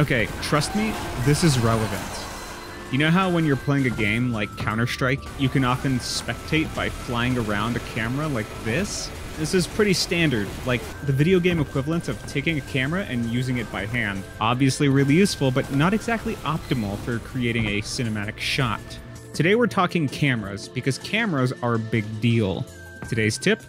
Okay, trust me, this is relevant. You know how when you're playing a game like Counter-Strike, you can often spectate by flying around a camera like this? This is pretty standard, like the video game equivalent of taking a camera and using it by hand. Obviously really useful, but not exactly optimal for creating a cinematic shot. Today we're talking cameras, because cameras are a big deal. Today's tip,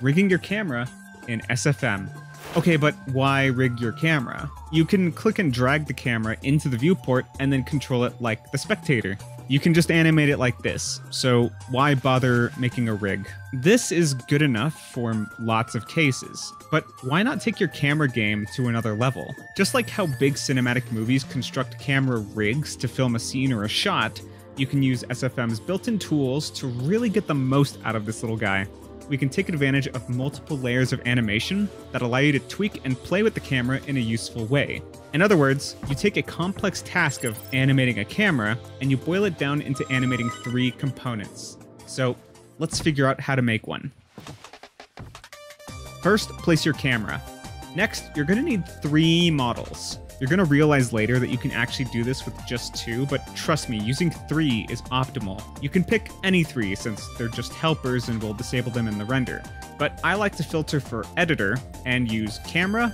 rigging your camera in SFM. Okay, but why rig your camera? You can click and drag the camera into the viewport and then control it like the spectator. You can just animate it like this, so why bother making a rig? This is good enough for lots of cases, but why not take your camera game to another level? Just like how big cinematic movies construct camera rigs to film a scene or a shot, you can use SFM's built-in tools to really get the most out of this little guy we can take advantage of multiple layers of animation that allow you to tweak and play with the camera in a useful way. In other words, you take a complex task of animating a camera and you boil it down into animating three components. So let's figure out how to make one. First, place your camera. Next, you're going to need three models. You're going to realize later that you can actually do this with just two, but trust me, using three is optimal. You can pick any three since they're just helpers and will disable them in the render. But I like to filter for editor and use camera,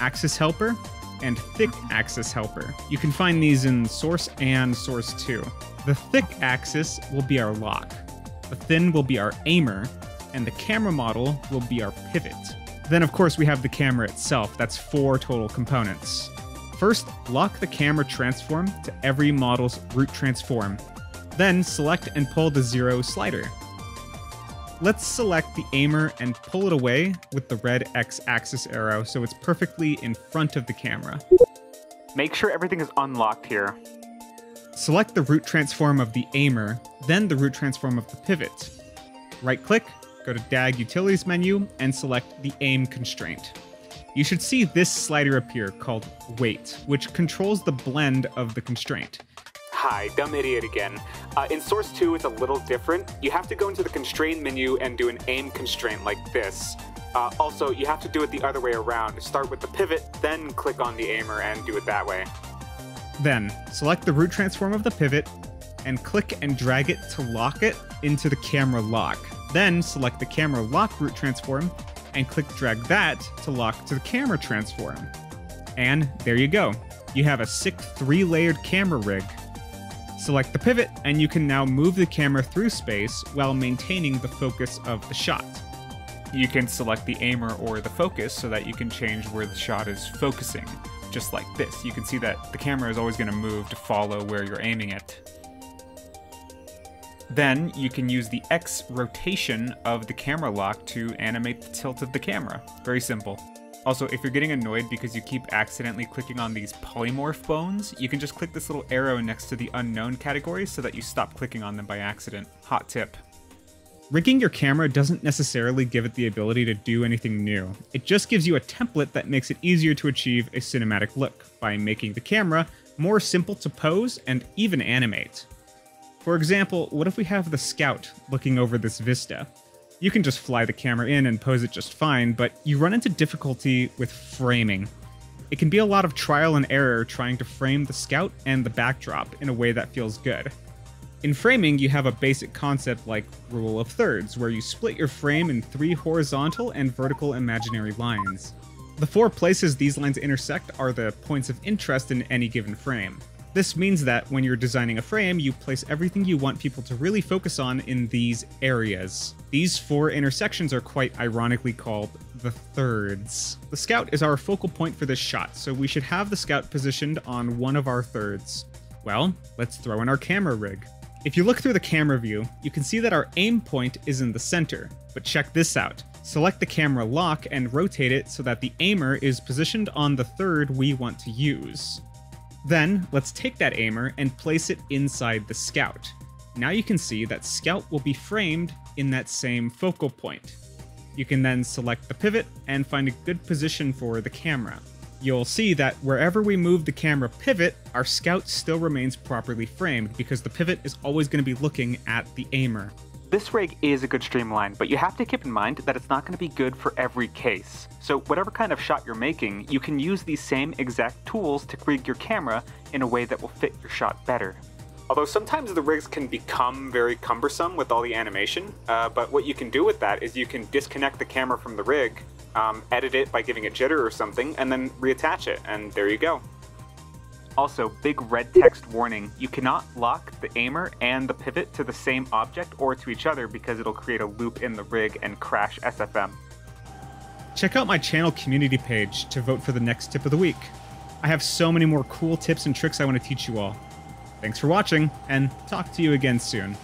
axis helper, and thick axis helper. You can find these in source and source 2. The thick axis will be our lock, the thin will be our aimer, and the camera model will be our pivot. Then of course we have the camera itself, that's four total components. First, lock the camera transform to every model's root transform. Then select and pull the zero slider. Let's select the aimer and pull it away with the red x-axis arrow so it's perfectly in front of the camera. Make sure everything is unlocked here. Select the root transform of the aimer, then the root transform of the pivot. Right click, go to DAG Utilities menu, and select the aim constraint you should see this slider appear called weight, which controls the blend of the constraint. Hi, dumb idiot again. Uh, in Source 2, it's a little different. You have to go into the constraint menu and do an aim constraint like this. Uh, also, you have to do it the other way around. Start with the pivot, then click on the aimer and do it that way. Then, select the root transform of the pivot and click and drag it to lock it into the camera lock. Then select the camera lock root transform and click drag that to lock to the camera transform. And there you go. You have a sick three layered camera rig. Select the pivot and you can now move the camera through space while maintaining the focus of the shot. You can select the aimer or the focus so that you can change where the shot is focusing, just like this. You can see that the camera is always going to move to follow where you're aiming it. Then you can use the X rotation of the camera lock to animate the tilt of the camera. Very simple. Also, if you're getting annoyed because you keep accidentally clicking on these polymorph bones, you can just click this little arrow next to the unknown category so that you stop clicking on them by accident. Hot tip. Rigging your camera doesn't necessarily give it the ability to do anything new. It just gives you a template that makes it easier to achieve a cinematic look by making the camera more simple to pose and even animate. For example, what if we have the scout looking over this vista? You can just fly the camera in and pose it just fine, but you run into difficulty with framing. It can be a lot of trial and error trying to frame the scout and the backdrop in a way that feels good. In framing, you have a basic concept like rule of thirds, where you split your frame in three horizontal and vertical imaginary lines. The four places these lines intersect are the points of interest in any given frame. This means that when you're designing a frame, you place everything you want people to really focus on in these areas. These four intersections are quite ironically called the thirds. The scout is our focal point for this shot, so we should have the scout positioned on one of our thirds. Well, let's throw in our camera rig. If you look through the camera view, you can see that our aim point is in the center, but check this out. Select the camera lock and rotate it so that the aimer is positioned on the third we want to use. Then, let's take that aimer and place it inside the scout. Now you can see that scout will be framed in that same focal point. You can then select the pivot and find a good position for the camera. You'll see that wherever we move the camera pivot, our scout still remains properly framed because the pivot is always going to be looking at the aimer. This rig is a good streamline, but you have to keep in mind that it's not going to be good for every case. So whatever kind of shot you're making, you can use these same exact tools to rig your camera in a way that will fit your shot better. Although sometimes the rigs can become very cumbersome with all the animation, uh, but what you can do with that is you can disconnect the camera from the rig, um, edit it by giving it jitter or something, and then reattach it, and there you go. Also, big red text warning, you cannot lock the aimer and the pivot to the same object or to each other because it'll create a loop in the rig and crash SFM. Check out my channel community page to vote for the next tip of the week. I have so many more cool tips and tricks I want to teach you all. Thanks for watching, and talk to you again soon.